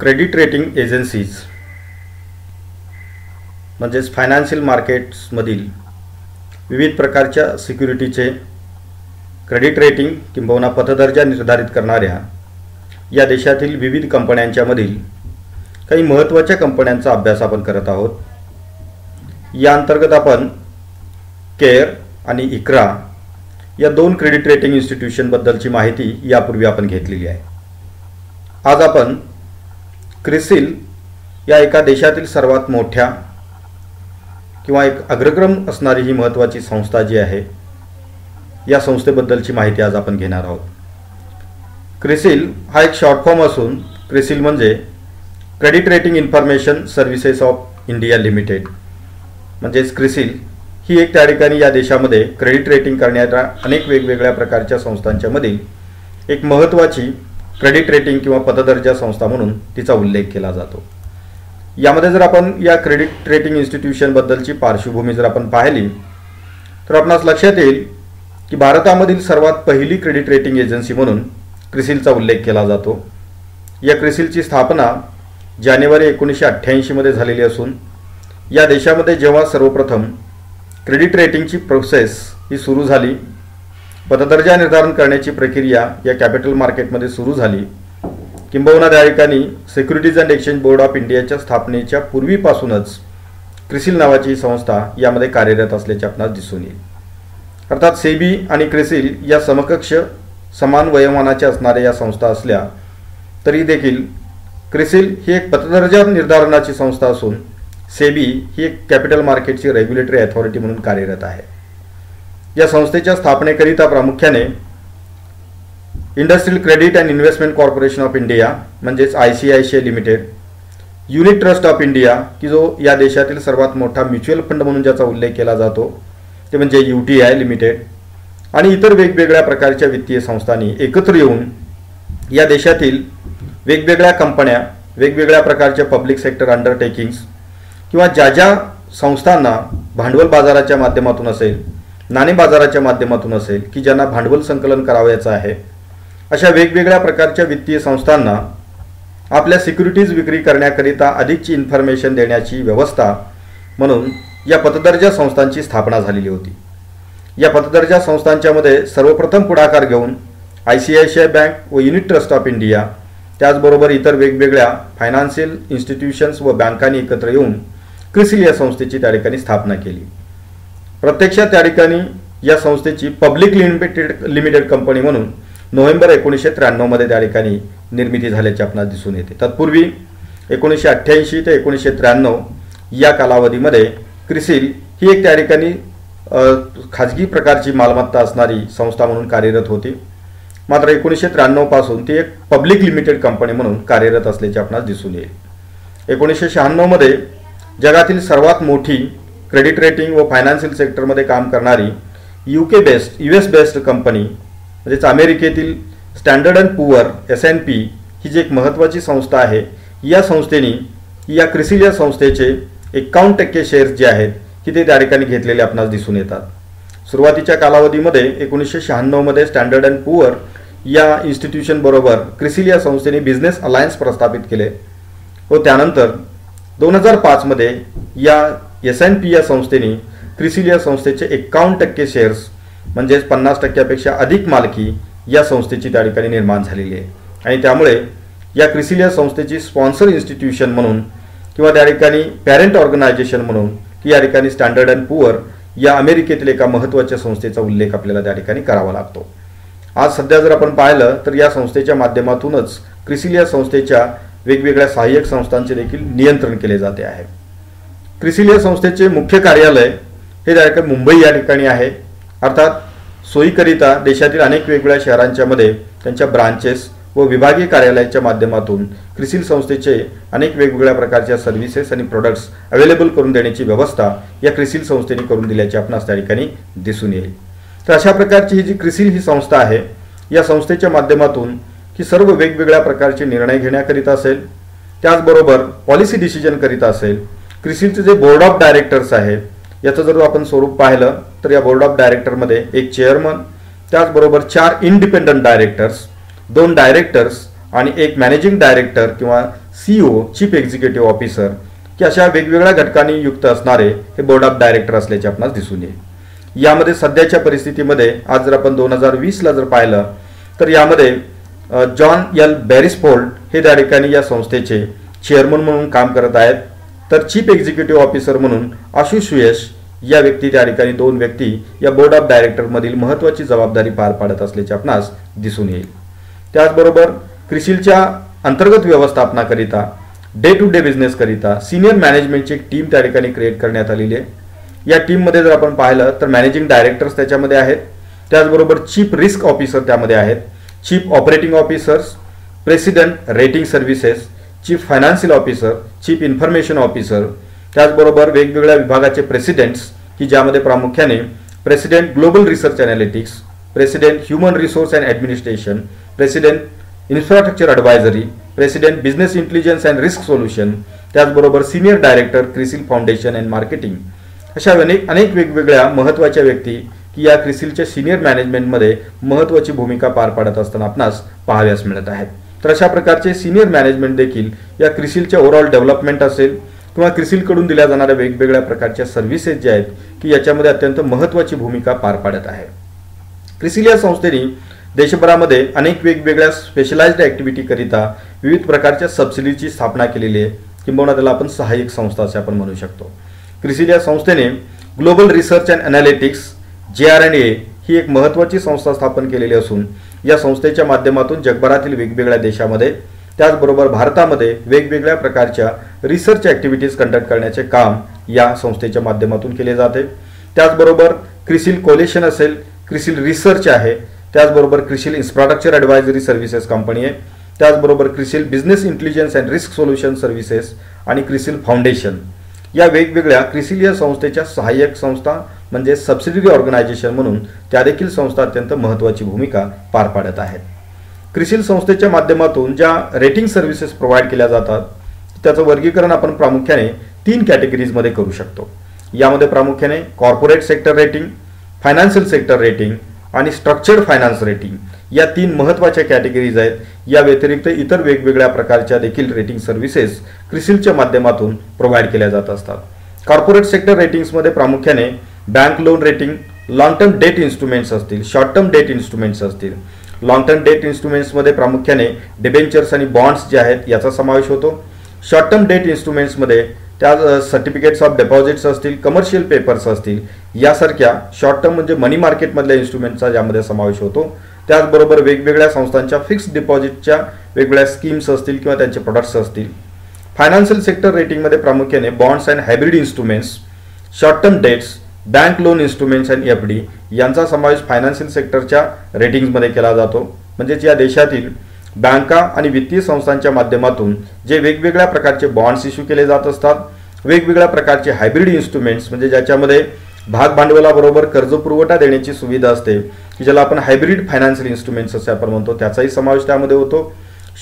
Credit rating agencies म्हणजेच financial मार्केट्समधील विविध प्रकारच्या सिक्युरिटीचे क्रेडिट रेटिंग किंबहुना पतदर्जा निर्धारित करणाऱ्या या देशातील विविध कंपन्यांच्यामधील काही महत्त्वाच्या कंपन्यांचा अभ्यास आपण करत आहोत. या अंतर्गत आपण केअर आणि इक्रा या दोन क्रेडिट रेटिंग इन्स्टिट्यूशनबद्दलची माहिती यापूर्वी आपण घेतलेली आहे. आज आपण क्रिसिल या एका देशातील सर्वात मोठ्या किंवा एक अग्रक्रम असणारी ही महत्त्वाची संस्था जी आहे या संस्थेबद्दलची माहिती आज आपण घेणार आहोत. क्रिसिल हा एक शॉर्ट फॉर्म असून क्रिसिल म्हणजे credit rating information services of India limited. म्हणजेच क्रिसिल ही एक त्या ठिकाणी या देशामध्ये क्रेडिट रेटिंग करणाऱ्या अनेक वेगवेगळ्या प्रकारच्या संस्थांच्यामधील एक महत्त्वाची क्रेडिट रेटिंग किंवा पतदर्जा संस्था म्हणून तिचा उल्लेख केला जातो. यामध्ये जर आपण या क्रेडिट रेटिंग इन्स्टिट्यूशनबद्दलची पार्श्वभूमी जर आपण पाहिली तर आपणास लक्षात येईल की भारतामधील सर्वात पहिली क्रेडिट रेटिंग एजन्सी म्हणून क्रिसिलचा उल्लेख केला जातो. या क्रिसिलची स्थापना जानेवारी एकोणीसशे अठ्ठ्याऐंशीमध्ये झालेली असून या देशामध्ये जेव्हा सर्वप्रथम क्रेडिट रेटिंगची प्रोसेस ही सुरू झाली पतदर्जा निर्धारण करण्याची प्रक्रिया या कॅपिटल मार्केटमध्ये सुरू झाली. किंबहुना त्या ठिकाणी securities and exchange board of इंडियाच्या स्थापनेच्या पूर्वीपासूनच क्रिसिल नावाची संस्था यामध्ये कार्यरत असल्याचे आपणास दिसून येईल. अर्थात सेबी आणि क्रिसिल या समकक्ष समान वयोमानाच्या असणाऱ्या या संस्था असल्या तरी देखील क्रिसिल ही एक पतदर्जा निर्धारणाची संस्था असून सेबी ही एक कॅपिटल मार्केटची रेग्युलेटरी अथॉरिटी म्हणून कार्यरत आहे. या संस्थेच्या स्थापनेकरिता प्रामुख्याने industrial credit and investment corporation of India म्हणजेच I C I C I limited unit trust of India की जो या देशातील सर्वात मोठा म्युच्युअल फंड म्हणून ज्याचा उल्लेख केला जातो ते म्हणजे यू टी आय लिमिटेड आणि इतर वेगवेगळ्या प्रकारच्या वित्तीय संस्थांनी एकत्र येऊन या देशातील वेगवेगळ्या कंपन्या वेगवेगळ्या प्रकारच्या पब्लिक सेक्टर अंडरटेकिंग्स किंवा ज्या ज्या संस्थांना भांडवल बाजाराच्या माध्यमातून असेल नाणे बाजाराच्या माध्यमातून असेल की ज्यांना भांडवल संकलन करावयाचं आहे अशा वेगवेगळ्या प्रकारच्या वित्तीय संस्थांना आपल्या सिक्युरिटीज विक्री करण्याकरिता अधिकची इन्फॉर्मेशन देण्याची व्यवस्था म्हणून या पतदर्जा संस्थांची स्थापना झालेली होती. या पतदर्जा संस्थांच्यामध्ये सर्वप्रथम पुढाकार घेऊन I C I C I bank व युनिट ट्रस्ट ऑफ इंडिया त्याचबरोबर इतर वेगवेगळ्या फायनान्शियल इन्स्टिट्यूशन्स व बँकांनी एकत्र येऊन क्रिसिल या संस्थेची त्या ठिकाणी स्थापना केली. प्रत्यक्षात त्या ठिकाणी या संस्थेची पब्लिक लिमिटेड लिमिटेड कंपनी म्हणून नोव्हेंबर एकोणीसशे त्र्याण्णवमध्ये त्या ठिकाणी निर्मिती झाल्याचे आपणास दिसून येते. तत्पूर्वी एकोणीसशे अठ्ठ्याऐंशी ते एकोणीसशे त्र्याण्णव या कालावधीमध्ये क्रिसिल ही एक त्या ठिकाणी खाजगी प्रकारची मालमत्ता असणारी संस्था म्हणून कार्यरत होती. मात्र एकोणीसशे त्र्याण्णवपासून ती एक पब्लिक लिमिटेड कंपनी म्हणून कार्यरत असल्याचे आपणास दिसून येईल. एकोणीसशे शहाण्णवमध्ये जगातील सर्वात मोठी क्रेडिट रेटिंग व फायनान्शियल सेक्टरमध्ये काम करणारी U K based U S based company म्हणजेच अमेरिकेतील standard and poor S N P ही जी एक महत्त्वाची संस्था आहे या संस्थेने या क्रिसिलिया संस्थेचे एक्कावन्न टक्के शेअर्स जे आहेत की ते त्या ठिकाणी घेतलेले आपणास दिसून येतात. सुरुवातीच्या कालावधीमध्ये एकोणीसशे शहाण्णवमध्ये स्टँडर्ड अँड पुअर या इन्स्टिट्यूशनबरोबर क्रिसिलिया संस्थेने बिझनेस अलायन्स प्रस्थापित केले व त्यानंतर दोन हजार पाचमध्ये या एस एन पी या संस्थेने क्रिसिल या संस्थेचे एक्कावन्न टक्के शेअर्स म्हणजेच पन्नास टक्क्यापेक्षा अधिक मालकी या संस्थेची त्या ठिकाणी निर्माण झालेली आहे. आणि त्यामुळे या क्रिसिल या संस्थेची स्पॉन्सर इन्स्टिट्यूशन म्हणून किंवा त्या ठिकाणी पॅरेंट ऑर्गनायझेशन म्हणून की या ठिकाणी स्टँडर्ड अँड पुअर या अमेरिकेतील एका महत्त्वाच्या संस्थेचा उल्लेख आपल्याला त्या ठिकाणी करावा लागतो. आज सध्या जर आपण पाहिलं तर या संस्थेच्या माध्यमातूनच क्रिसिल या संस्थेच्या वेगवेगळ्या सहाय्यक संस्थांचे देखील नियंत्रण केले जाते आहे. क्रिसिल या संस्थेचे मुख्य कार्यालय हे त्या मुंबई या ठिकाणी आहे. अर्थात सोयीकरिता देशातील अनेक वेगवेगळ्या शहरांच्यामध्ये त्यांच्या ब्रांचेस व विभागीय कार्यालयाच्या माध्यमातून क्रिसिल संस्थेचे अनेक वेगवेगळ्या प्रकारच्या सर्व्हिसेस आणि प्रोडक्ट्स अवेलेबल करून देण्याची व्यवस्था या क्रिसिल संस्थेने करून दिल्याची आपणास त्या ठिकाणी दिसून येईल. तर अशा प्रकारची ही जी क्रिसिल ही संस्था आहे या संस्थेच्या माध्यमातून ही सर्व वेगवेगळ्या प्रकारचे निर्णय घेण्याकरिता असेल त्याचबरोबर पॉलिसी डिसिजन करीत असेल क्रिसिलचे जे बोर्ड ऑफ डायरेक्टर्स आहेत याचं जर आपण स्वरूप पाहिलं तर या बोर्ड ऑफ डायरेक्टरमध्ये एक चेअरमन त्याचबरोबर चार इंडिपेंडंट डायरेक्टर्स दोन डायरेक्टर्स आणि एक मॅनेजिंग डायरेक्टर किंवा सीईओ चीफ एक्झिक्युटिव्ह ऑफिसर की अशा वेगवेगळ्या घटकांनी युक्त असणारे हे बोर्ड ऑफ डायरेक्टर असल्याचे आपणास दिसून येईल. यामध्ये सध्याच्या परिस्थितीमध्ये आज जर आपण दोन हजार वीसला जर पाहिलं तर यामध्ये जॉन एल बॅरिसफोल्ड हे त्या ठिकाणी या संस्थेचे चेअरमन म्हणून काम करत आहेत. तर चीफ एक्झिक्युटिव्ह ऑफिसर म्हणून आशुष सुयश या व्यक्ती त्या ठिकाणी दोन व्यक्ती या बोर्ड ऑफ डायरेक्टरमधील महत्त्वाची जबाबदारी पार पाडत असल्याचे आपणास दिसून येईल. त्याचबरोबर क्रिसिलच्या अंतर्गत व्यवस्थापनाकरिता डे टू डे बिझनेसकरिता सिनियर मॅनेजमेंटची एक टीम त्या ठिकाणी क्रिएट करण्यात आलेली आहे. या टीममध्ये जर आपण पाहिलं तर मॅनेजिंग डायरेक्टर्स त्याच्यामध्ये आहेत. त्याचबरोबर चीफ रिस्क ऑफिसर त्यामध्ये आहेत. Chief operating officers president rating services chief financial officer chief information officer त्याचबरोबर वेगवेगळ्या विभागाचे प्रेसिडेंट्स की ज्यामध्ये प्रामुख्याने president global research analytics president human resource and administration president infrastructure advisory president business intelligence and risk solution त्याचबरोबर senior director CRISIL foundation and marketing अशा अनेक अनेक वेगवेगळ्या महत्त्वाच्या व्यक्ती की या क्रिसिलच्या सिनियर मॅनेजमेंटमध्ये महत्त्वाची भूमिका पार पाडत असताना आपणास पाहाव्यास मिळत आहेत. तर अशा प्रकारचे सिनियर मॅनेजमेंट देखील या क्रिसिलच्या ओव्हरऑल डेव्हलपमेंट असेल किंवा क्रिसिलकडून दिल्या जाणाऱ्या वेगवेगळ्या प्रकारच्या सर्व्हिसेस ज्या आहेत की याच्यामध्ये अत्यंत महत्त्वाची भूमिका पार पाडत आहे. क्रिसिल या संस्थेने देशभरामध्ये अनेक वेगवेगळ्या स्पेशलाइज्ड ॲक्टिव्हिटीकरिता विविध प्रकारच्या सबसिडीची स्थापना केलेली आहे. किंबहुना त्याला आपण सहाय्यक संस्था असे आपण म्हणू शकतो. क्रिसिल या संस्थेने global research and analytics G R and A ही एक महत्त्वाची संस्था स्थापन केलेली असून या संस्थेच्या माध्यमातून जगभरातील वेगवेगळ्या देशामध्ये त्याचबरोबर भारतामध्ये वेगवेगळ्या प्रकारच्या रिसर्च ॲक्टिव्हिटीज कंडक्ट करण्याचे काम या संस्थेच्या माध्यमातून केले जाते. त्याचबरोबर क्रिसिल कोलेशन असेल क्रिसिल रिसर्च आहे त्याचबरोबर CRISIL infrastructure advisory services company आहे त्याचबरोबर CRISIL business intelligence and risk solution services आणि क्रिसिल फाउंडेशन या वेगवेगळ्या क्रिसिल या संस्थेच्या सहाय्यक संस्था म्हणजे सबसिडरी ऑर्गनायझेशन म्हणून त्या देखील संस्था अत्यंत महत्त्वाची भूमिका पार पाडत आहेत. क्रिसिल संस्थेच्या माध्यमातून ज्या रेटिंग सर्व्हिसेस प्रोव्हाइड केल्या जातात त्याचं वर्गीकरण आपण प्रामुख्याने तीन कॅटेगरीजमध्ये करू शकतो. यामध्ये प्रामुख्याने corporate sector rating financial sector rating आणि स्ट्रक्चर्ड फायनान्स रेटिंग या तीन महत्त्वाच्या कॅटेगरीज आहेत. या व्यतिरिक्त इतर वेगवेगळ्या प्रकारच्या देखील रेटिंग सर्व्हिसेस क्रिसिलच्या माध्यमातून प्रोव्हाइड केल्या जात असतात. कॉर्पोरेट सेक्टर रेटिंग्समध्ये प्रामुख्याने bank loan rating long term debt instruments असतील शॉर्ट टर्म डेट इन्स्ट्रुमेंट्स असतील. लॉंग टर्म डेट इन्स्ट्रुमेंट्समध्ये प्रामुख्याने डिबेंचर्स आणि बॉन्ड्स जे आहेत याचा समावेश होतो. शॉर्ट टर्म डेट इन्स्ट्रुमेंट्समध्ये त्या सर्टिफिकेट्स ऑफ डिपॉझिट्स असतील कमर्शियल पेपर्स असतील यासारख्या शॉर्ट टर्म म्हणजे मनी मार्केटमधल्या इन्स्ट्रुमेंटचा ज्यामध्ये समावेश होतो. त्याचबरोबर वेगवेगळ्या संस्थांच्या फिक्स्ड डिपॉझिटच्या वेगवेगळ्या स्कीम्स असतील किंवा त्यांचे प्रोडक्ट्स असतील. फायनान्शियल सेक्टर रेटिंगमध्ये प्रामुख्याने bonds and hybrid instruments short term debts bank loan instruments and F D यांचा समावेश फायनान्शियल सेक्टरच्या रेटिंग्समध्ये केला जातो. म्हणजेच या देशातील बँका आणि वित्तीय संस्थांच्या माध्यमातून जे वेगवेगळ्या प्रकारचे बॉन्ड्स इश्यू केले जात असतात वेगवेगळ्या प्रकारचे हायब्रिड इन्स्ट्रुमेंट्स म्हणजे ज्याच्यामध्ये भाग भांडवलाबरोबर कर्जपुरवठा देण्याची सुविधा असते की ज्याला आपण हायब्रिड फायनान्शियल इन्स्ट्रुमेंट्स असे आपण म्हणतो. त्याचाही समावेश त्यामध्ये होतो.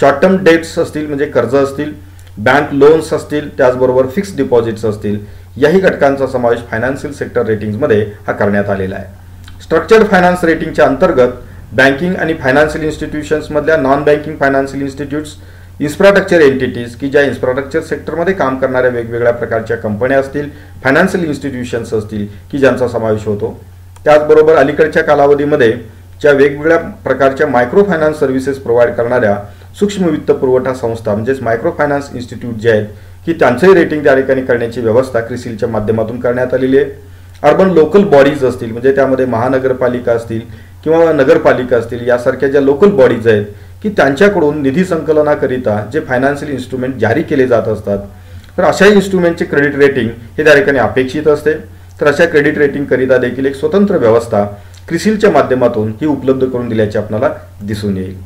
शॉर्ट टर्म डेट्स असतील म्हणजे कर्ज असतील बँक लोन्स असतील त्याचबरोबर फिक्स्ड डिपॉझिट्स असतील याही घटकांचा समावेश फायनान्शियल सेक्टर रेटिंग्समध्ये हा करण्यात आलेला आहे. स्ट्रक्चर्ड फायनान्स रेटिंगच्या अंतर्गत बँकिंग आणि financial इन्स्टिट्यूशन्समधल्या non banking financial institutes infrastructure entities की ज्या इन्फ्रास्ट्रक्चर सेक्टरमध्ये काम करणाऱ्या वेगवेगळ्या प्रकारच्या कंपन्या असतील फायनान्शियल इन्स्टिट्यूशन्स असतील की ज्यांचा समावेश होतो. त्याचबरोबर अलीकडच्या कालावधीमध्ये ज्या वेगवेगळ्या प्रकारच्या मायक्रो फायनान्स सर्व्हिसेस प्रोव्हाइड करणाऱ्या सूक्ष्म वित्त पुरवठा संस्था म्हणजेच मायक्रो फायनान्स इन्स्टिट्यूट जे आहेत की त्यांचंही रेटिंग त्या ठिकाणी करण्याची व्यवस्था क्रिसिलच्या माध्यमातून करण्यात आलेली आहे. अर्बन लोकल बॉडीज असतील म्हणजे त्यामध्ये महानगरपालिका असतील किंवा नगरपालिका असतील यासारख्या ज्या लोकल बॉडीज आहेत की त्यांच्याकडून निधी संकलनाकरिता जे फायनान्शियल इन्स्ट्रुमेंट जारी केले जात असतात तर अशा इन्स्ट्रुमेंटचे क्रेडिट रेटिंग हे त्या ठिकाणी अपेक्षित असते. तर अशा क्रेडिट रेटिंगकरिता देखील एक स्वतंत्र व्यवस्था क्रिसिलच्या माध्यमातून ही उपलब्ध करून दिल्याचे आपल्याला दिसून येईल.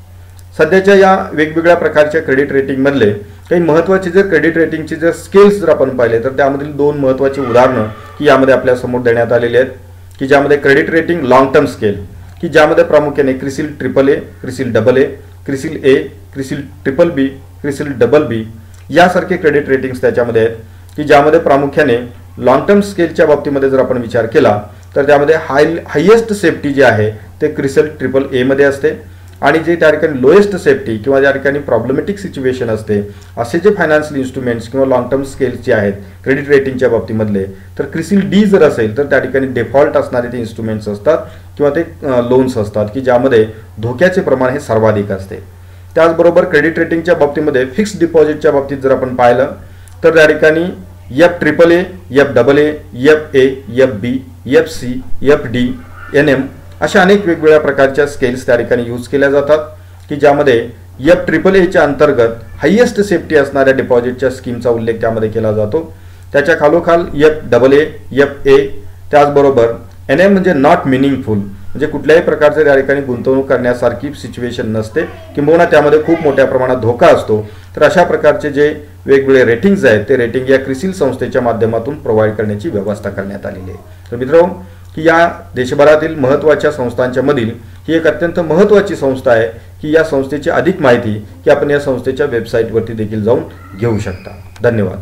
सध्याच्या या वेगवेगळ्या प्रकारच्या क्रेडिट रेटिंगमधले काही महत्त्वाचे जर क्रेडिट रेटिंगचे जर स्केल्स जर आपण पाहिले तर त्यामधील दोन महत्त्वाची उदाहरणं की यामध्ये आपल्यासमोर देण्यात आलेली आहेत की ज्यामध्ये credit rating long term scale की ज्यामध्ये प्रामुख्याने CRISIL triple A CRISIL double A CRISIL A CRISIL triple B CRISIL double B यासारखे क्रेडिट रेटिंग्स त्याच्यामध्ये आहेत की ज्यामध्ये प्रामुख्याने लॉंग टर्म स्केलच्या बाबतीमध्ये जर आपण विचार केला तर त्यामध्ये हाय हायेस्ट सेफ्टी जी आहे ते क्रिसल ट्रिपल एमध्ये असते. आणि जे त्या ठिकाणी लोएस्ट सेफ्टी किंवा ज्या ठिकाणी प्रॉब्लेमॅटिक सिच्युएशन असते असे जे फायनान्शियल इन्स्ट्रुमेंट्स किंवा लॉंग टर्म स्केल्सचे आहेत क्रेडिट रेटिंगच्या बाबतीमधले तर क्रिसिल डी जर असेल तर त्या ठिकाणी डिफॉल्ट असणारे ते इन्स्ट्रुमेंट्स असतात किंवा ते लोन्स असतात की ज्यामध्ये धोक्याचे प्रमाण हे सर्वाधिक असते. त्याचबरोबर क्रेडिट रेटिंगच्या बाबतीमध्ये फिक्स्ड डिपॉझिटच्या बाबतीत जर आपण पाहिलं तर त्या ठिकाणी F triple A F double A F A F B F C F D N M अशा अनेक वेगवेगळ्या प्रकारच्या स्केल्स त्या ठिकाणी यूज केल्या जातात की ज्यामध्ये एफ ट्रिपल एच्या अंतर्गत हायेस्ट सेफ्टी असणाऱ्या डिपॉझिटच्या स्कीमचा उल्लेख त्यामध्ये केला जातो. त्याच्या खालोखाल F double A F A त्याचबरोबर एन एम म्हणजे नॉट मिनिंगफुल म्हणजे कुठल्याही प्रकारचे त्या ठिकाणी गुंतवणूक करण्यासारखी सिच्युएशन नसते किंबहुना त्यामध्ये खूप मोठ्या प्रमाणात धोका असतो. तर अशा प्रकारचे जे वेगवेगळे रेटिंग्ज आहेत ते रेटिंग या क्रिसिल संस्थेच्या माध्यमातून प्रोव्हाइड करण्याची व्यवस्था करण्यात आलेली आहे. तर मित्रांनो की या देशभरातील महत्त्वाच्या संस्थांच्या मधील ही एक अत्यंत महत्त्वाची संस्था आहे की या संस्थेची अधिक माहिती की आपण या संस्थेच्या वेबसाईटवरती देखील जाऊन घेऊ शकता. धन्यवाद.